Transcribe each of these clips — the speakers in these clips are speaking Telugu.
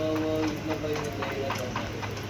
Ano mo, na ba yung naglailatan natin?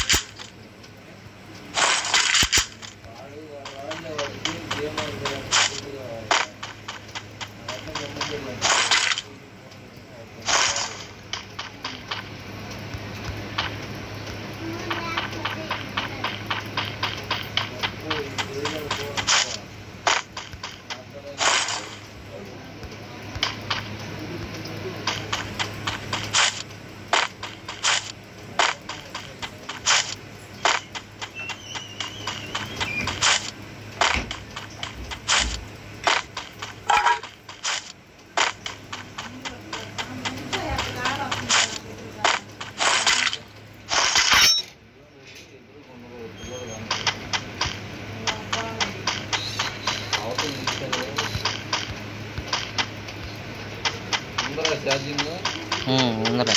Charging ಹ್ಞೂ ಹಂಗಾರೆ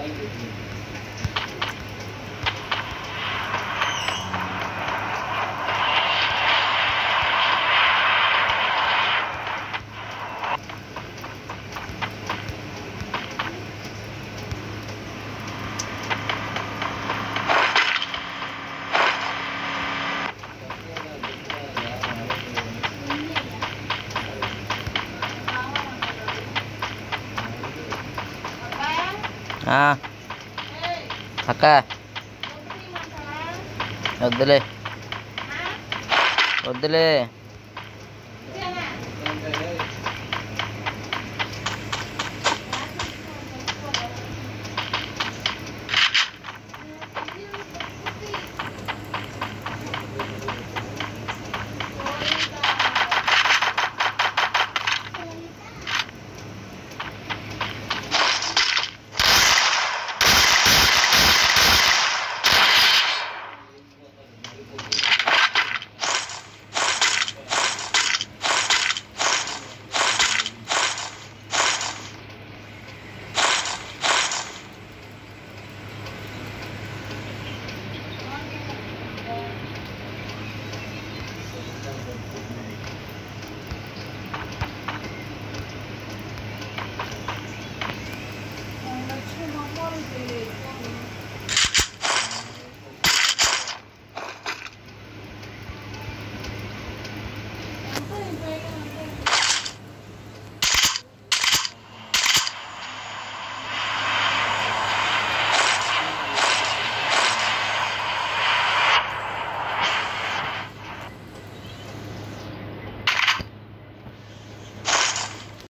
language. అక్క. వద్దులే. వద్దులే.